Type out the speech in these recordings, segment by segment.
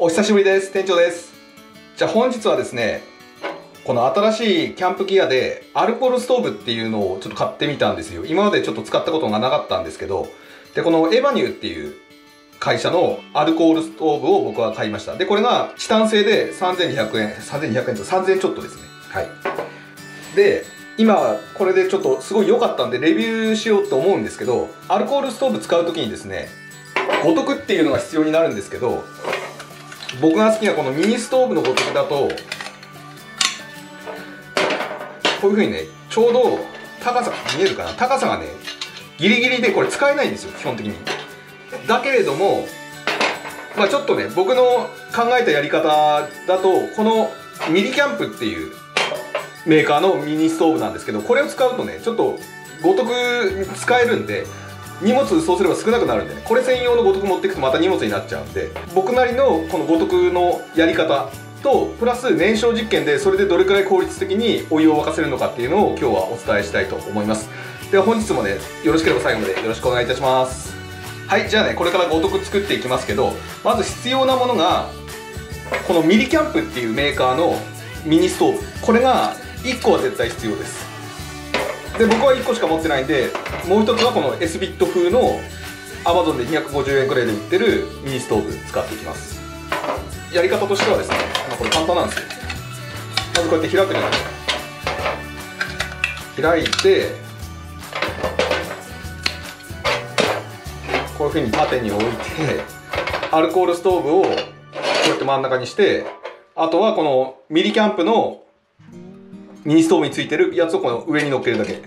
お久しぶりです。店長です。じゃあ本日はですねこの新しいキャンプギアでアルコールストーブっていうのをちょっと買ってみたんですよ。今までちょっと使ったことがなかったんですけどでこのエバニューっていう会社のアルコールストーブを僕は買いました。でこれがチタン製で3200円3200円と3000円ちょっとですね。はい。で今これでちょっとすごい良かったんでレビューしようと思うんですけどアルコールストーブ使う時にですね五徳っていうのが必要になるんですけど僕が好きなこのミニストーブの五徳だとこういうふうにねちょうど高さ見えるかな？高さがねギリギリでこれ使えないんですよ基本的に。だけれどもまあちょっとね僕の考えたやり方だとこのミリキャンプっていうメーカーのミニストーブなんですけどこれを使うとねちょっと五徳使えるんで荷物そうすれば少なくなるんでね。これ専用の五徳持っていくとまた荷物になっちゃうんで僕なりのこの五徳のやり方とプラス燃焼実験でそれでどれくらい効率的にお湯を沸かせるのかっていうのを今日はお伝えしたいと思います。では本日もねよろしければ最後までよろしくお願いいたします。はいじゃあねこれから五徳作っていきますけどまず必要なものがこのミリキャンプっていうメーカーのミニストーブ。これが1個は絶対必要です。で僕は1個しか持ってないんでもう一つはこの S ビット風の Amazon で250円くらいで売ってるミニストーブ使っていきます。やり方としてはですね、まあ、これ簡単なんですよ。まずこうやって開くじゃないですか。開いてこういうふうに縦に置いてアルコールストーブをこうやって真ん中にしてあとはこのミリキャンプのミニストーブについてるやつをこの上に乗っけるだけ。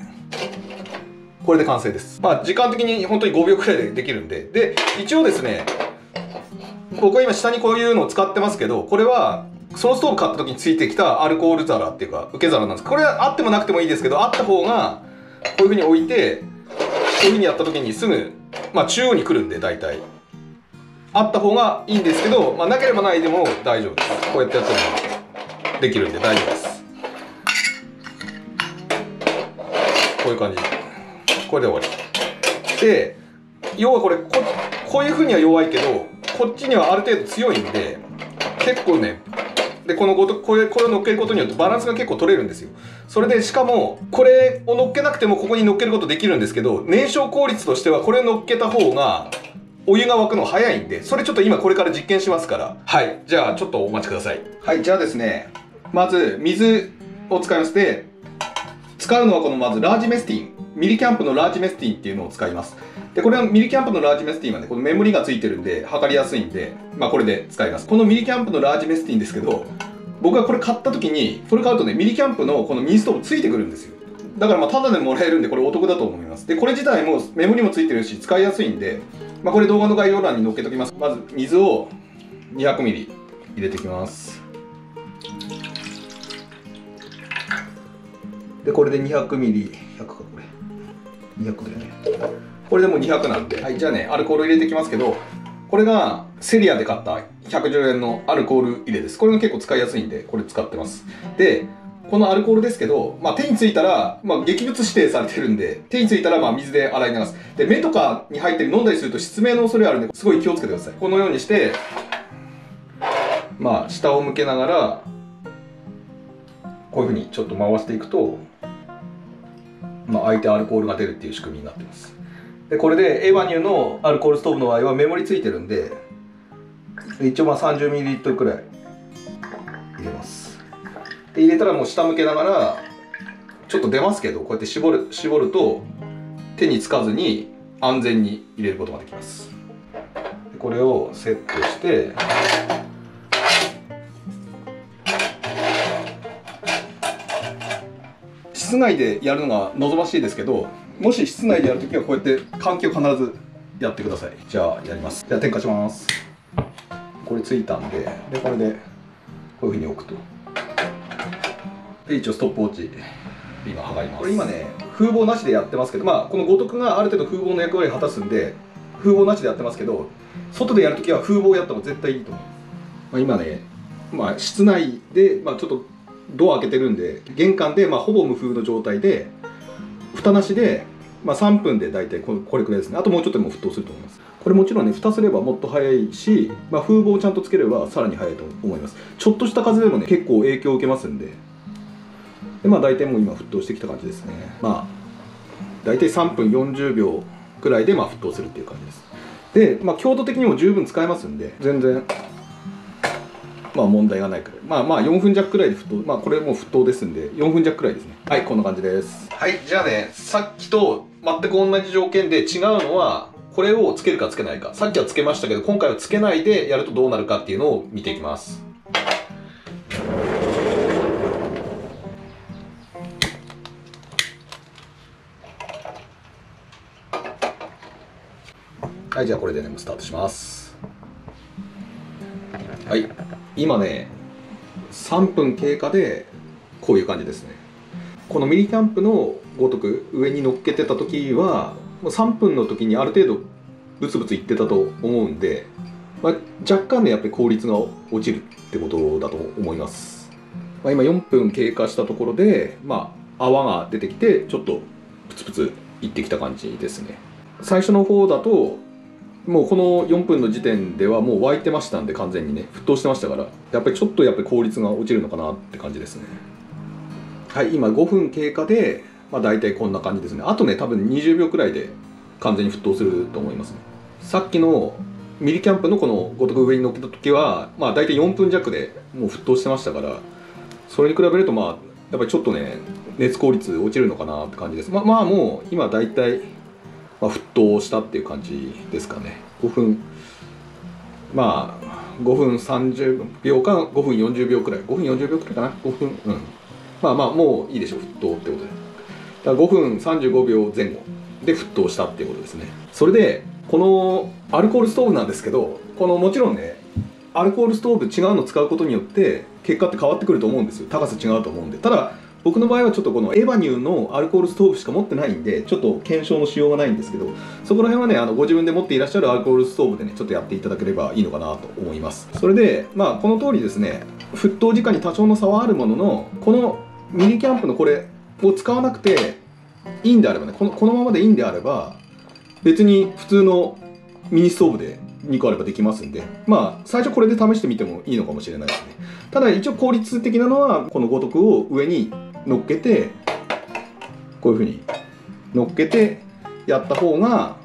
これで完成です。まあ時間的に本当に5秒くらいでできるんで。で一応ですね僕は今下にこういうのを使ってますけどこれはそのストーブ買った時についてきたアルコール皿っていうか受け皿なんです。これはあってもなくてもいいですけどあった方がこういうふうに置いてこういうふうにやった時にすぐまあ中央に来るんで大体。あった方がいいんですけど、まあ、なければないでも大丈夫です。こうやってやってもできるんで大丈夫です。こういう感じ。これで終わり。で要はこれここういうふうには弱いけどこっちにはある程度強いんで結構ねでこのごとこれこれを乗っけることによってバランスが結構取れるんですよ。それでしかもこれを乗っけなくてもここに乗っけることできるんですけど燃焼効率としてはこれを乗っけた方がお湯が沸くの早いんでそれちょっと今これから実験しますから。はい。じゃあちょっとお待ちください。はいじゃあですねまず水を使います。で使うのはこのまずラージメスティン。ミリキャンプのラージメスティンっていうのを使います。でこれはミリキャンプのラージメスティンはねこのメモリがついてるんで測りやすいんでまあこれで使います。このミリキャンプのラージメスティンですけど僕がこれ買った時にこれ買うとねミリキャンプのこのミニストーブついてくるんですよ。だからまあタダでもらえるんでこれお得だと思います。でこれ自体もメモリもついてるし使いやすいんでまあこれ動画の概要欄に載っけときます。まず水を 200ml 入れていきます。でこれで 200ml100 かこれ。200だよね。これでもう200なんで。はいじゃあねアルコール入れていきますけどこれがセリアで買った110円のアルコール入れです。これが結構使いやすいんでこれ使ってます。でこのアルコールですけど、まあ、手についたら、まあ、劇物指定されてるんで手についたらまあ水で洗い流す。で目とかに入ってる飲んだりすると失明の恐れあるんですごい気をつけてください。このようにしてまあ下を向けながらこういうふうにちょっと回していくとまあ、相手アルコールが出るっていう仕組みになってます。でこれでエバニューのアルコールストーブの場合はメモリついてるんで一応まあ 30ml くらい入れます。で入れたらもう下向けながらちょっと出ますけどこうやって絞る絞ると手につかずに安全に入れることができます。これをセットして室内でやるのが望ましいですけどもし室内でやるときはこうやって換気を必ずやってください。じゃあやります。じゃあ点火します。これついたんででこれでこういうふうに置くと。で一応ストップウォッチ今測ります。これ今ね風防なしでやってますけどまあこの五徳がある程度風防の役割を果たすんで風防なしでやってますけど外でやるときは風防をやった方が絶対いいと思う、まあ、今ねまあ室内で、まあ、ちょっとドア開けてるんで玄関でまあほぼ無風の状態で蓋なしで、まあ、3分で大体これくらいですね。あともうちょっとでも沸騰すると思います。これもちろんね蓋すればもっと早いし、まあ、風防をちゃんとつければさらに早いと思います。ちょっとした風でもね結構影響を受けますんで。でまあ大体もう今沸騰してきた感じですね。まあ大体3分40秒くらいでまあ沸騰するっていう感じです。で、まあ、強度的にも十分使えますんで全然まあ問題がないくら。いまあまあ4分弱くらいで沸騰。まあこれもう沸騰ですんで。4分弱くらいですね。はいこんな感じです。はいじゃあねさっきと全く同じ条件で違うのはこれをつけるかつけないか。さっきはつけましたけど今回はつけないでやるとどうなるかっていうのを見ていきます。はいじゃあこれでねスタートします。はい。今ね3分経過でこういう感じですね。このミリキャンプのごとく上に乗っけてた時は3分の時にある程度ブツブツいってたと思うんで、まあ、若干ねやっぱり効率が落ちるってことだと思います、まあ、今4分経過したところで、まあ、泡が出てきてちょっとプツプツいってきた感じですね。最初の方だともうこの4分の時点ではもう沸いてましたんで完全にね沸騰してましたからやっぱりちょっとやっぱり効率が落ちるのかなって感じですね。はい今5分経過でまあ大体こんな感じですね。あとね多分20秒くらいで完全に沸騰すると思いますね。さっきのミリキャンプのこのごとく上に乗っけた時はまあ大体4分弱でもう沸騰してましたからそれに比べるとまあやっぱりちょっとね熱効率落ちるのかなって感じです。ままあもう今大体まあ、沸騰したっていう感じですかね。5分まあ5分30秒か5分40秒くらい。5分40秒くらいかな。5分うん。まあまあもういいでしょう。沸騰ってことで。だから5分35秒前後で沸騰したっていうことですね。それでこのアルコールストーブなんですけどこのもちろんねアルコールストーブ違うの使うことによって結果って変わってくると思うんですよ。高さ違うと思うんで。ただ僕の場合はちょっとこのエバニューのアルコールストーブしか持ってないんでちょっと検証のしようがないんですけどそこら辺はねあのご自分で持っていらっしゃるアルコールストーブでねちょっとやっていただければいいのかなと思います。それでまあこの通りですね沸騰時間に多少の差はあるもののこのミニキャンプのこれを使わなくていいんであればねこのこのままでいいんであれば別に普通のミニストーブで2個あればできますんでまあ最初これで試してみてもいいのかもしれないですね。ただ一応効率的なのはこの五徳を上に乗っけてこういうふうに乗っけてやった方が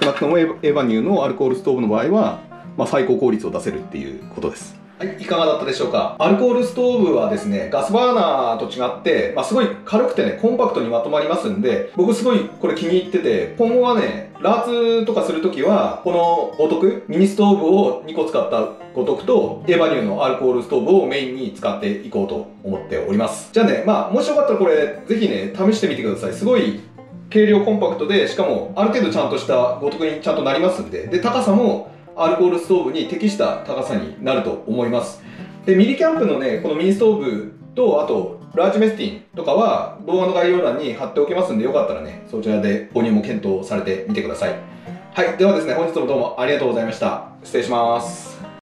少なくともエヴァニューのアルコールストーブの場合は、まあ、最高効率を出せるっていうことです。はい、いかがだったでしょうか？アルコールストーブはですね、ガスバーナーと違って、まあ、すごい軽くてね、コンパクトにまとまりますんで、僕すごいこれ気に入ってて、今後はね、ラーツーとかするときは、この五徳、ミニストーブを2個使った五徳と、エヴァニューのアルコールストーブをメインに使っていこうと思っております。じゃあね、まあ、もしよかったらこれ、ぜひね、試してみてください。すごい軽量コンパクトで、しかもある程度ちゃんとした五徳にちゃんとなりますんで、で、高さもアルコールストーブに適した高さになると思います。でミリキャンプのねこのミニストーブとあとラージメスティンとかは動画の概要欄に貼っておきますんでよかったらねそちらで購入も検討されてみてください。はいではですね本日もどうもありがとうございました。失礼します。